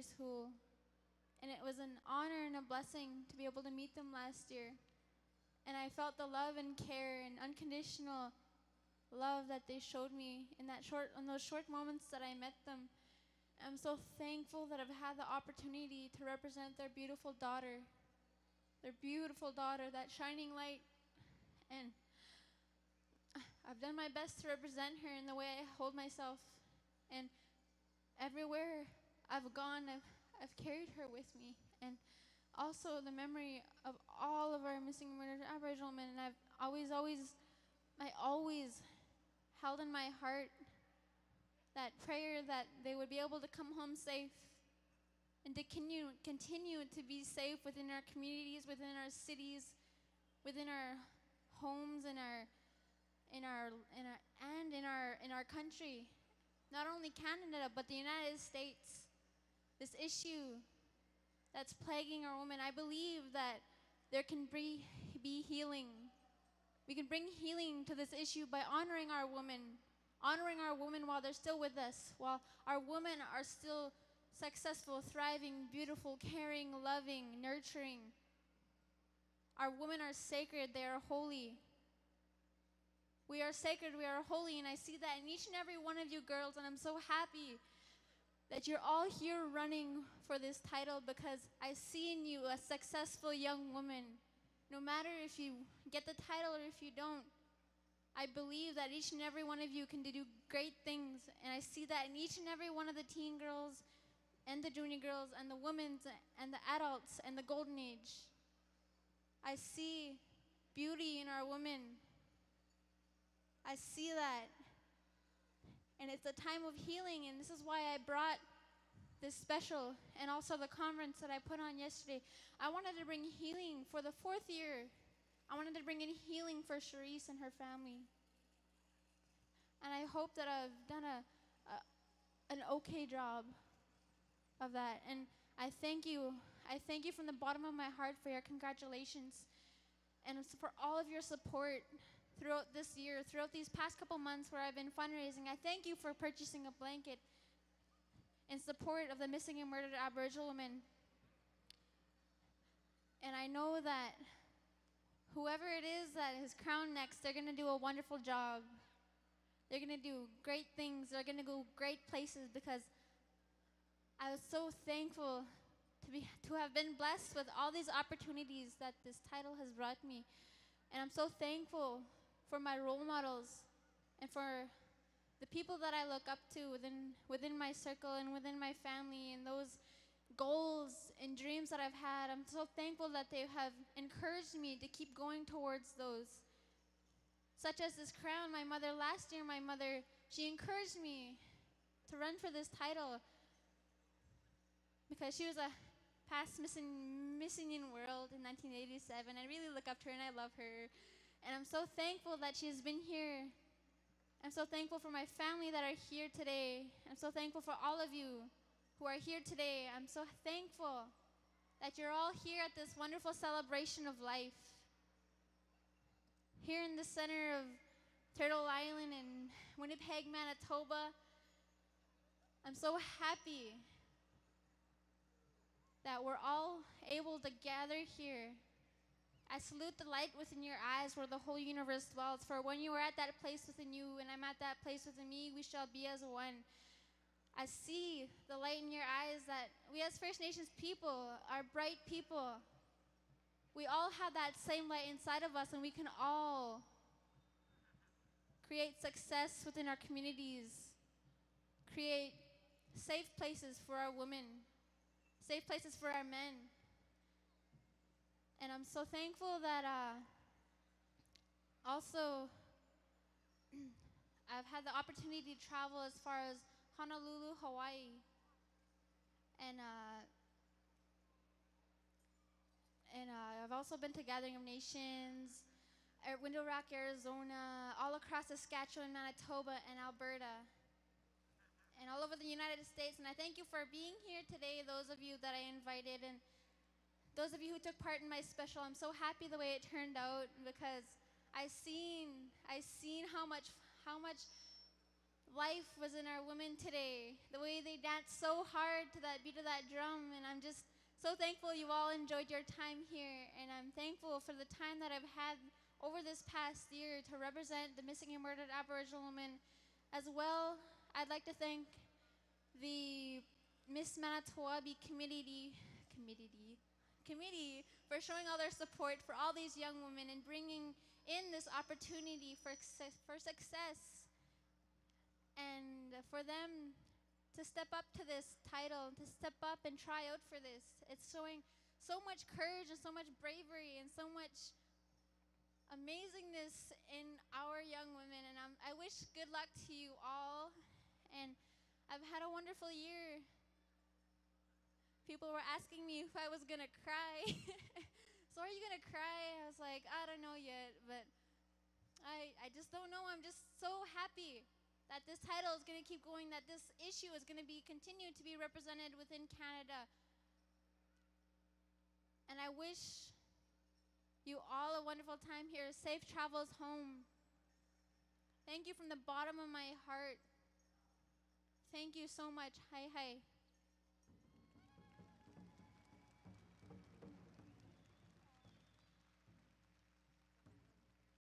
school. And it was an honor and a blessing to be able to meet them last year. And I felt the love and care and unconditional love that they showed me in that short in those short moments that I met them. I'm so thankful that I've had the opportunity to represent their beautiful daughter. Their beautiful daughter, that shining light. And I've done my best to represent her in the way I hold myself. And everywhere I've gone, I've, I've carried her with me. And also the memory of all of our missing and murdered Aboriginal men. And I've always, always, I always held in my heart that prayer that they would be able to come home safe and to continue, continue to be safe within our communities, within our cities, within our homes, in our, in our, in our, and in our, in our country. Not only Canada, but the United States. Issue that's plaguing our women, I believe that there can be, be healing. We can bring healing to this issue by honoring our women, honoring our women while they're still with us, while our women are still successful, thriving, beautiful, caring, loving, nurturing. Our women are sacred, they are holy. We are sacred, we are holy, and I see that in each and every one of you girls, and I'm so happy that you're all here running for this title because I see in you a successful young woman. No matter if you get the title or if you don't, I believe that each and every one of you can do great things, and I see that in each and every one of the teen girls and the junior girls and the women's and the adults and the golden age. I see beauty in our women. I see that. And it's a time of healing, and this is why I brought this special and also the conference that I put on yesterday. I wanted to bring healing for the fourth year. I wanted to bring in healing for Cherise and her family. And I hope that I've done a, a an okay job of that. And I thank you. I thank you from the bottom of my heart for your congratulations and for all of your support throughout this year, throughout these past couple months where I've been fundraising. I thank you for purchasing a blanket in support of the missing and murdered Aboriginal women. And I know that whoever it is that is crowned next, they're going to do a wonderful job. They're going to do great things. They're going to go great places because I was so thankful to, be, to have been blessed with all these opportunities that this title has brought me. And I'm so thankful for my role models and for the people that I look up to within, within my circle and within my family and those goals and dreams that I've had. I'm so thankful that they have encouraged me to keep going towards those. Such as this crown, my mother, last year, my mother, she encouraged me to run for this title because she was a past Miss Indian World in 1987. I really look up to her and I love her. And I'm so thankful that she has been here. I'm so thankful for my family that are here today. I'm so thankful for all of you who are here today. I'm so thankful that you're all here at this wonderful celebration of life. Here in the center of Turtle Island in Winnipeg, Manitoba, I'm so happy that we're all able to gather here. I salute the light within your eyes where the whole universe dwells. For when you are at that place within you and I'm at that place within me, we shall be as one. I see the light in your eyes that we as First Nations people are bright people. We all have that same light inside of us and we can all create success within our communities, create safe places for our women, safe places for our men. And I'm so thankful that uh, also I've had the opportunity to travel as far as Honolulu, Hawaii. And uh, and uh, I've also been to Gathering of Nations, Window Rock, Arizona, all across Saskatchewan, Manitoba, and Alberta and all over the United States. And I thank you for being here today, those of you that I invited, and those of you who took part in my special. I'm so happy the way it turned out because I seen I seen how much how much life was in our women today. The way they danced so hard to that beat of that drum. And I'm just so thankful you all enjoyed your time here. And I'm thankful for the time that I've had over this past year to represent the missing and murdered Aboriginal women. As well, I'd like to thank the Miss Manito Ahbee committee, committee, committee for showing all their support for all these young women and bringing in this opportunity for, for success and for them to step up to this title, to step up and try out for this. It's showing so much courage and so much bravery and so much amazingness in our young women. And I'm, I wish good luck to you all. And I've had a wonderful year. People were asking me if I was going to cry. so, are you going to cry? I was like, I don't know yet, but I, I just don't know. I'm just so happy that this title is going to keep going, that this issue is going to be continued to be represented within Canada. And I wish you all a wonderful time here. Safe travels home. Thank you from the bottom of my heart. Thank you so much. Hi, hi.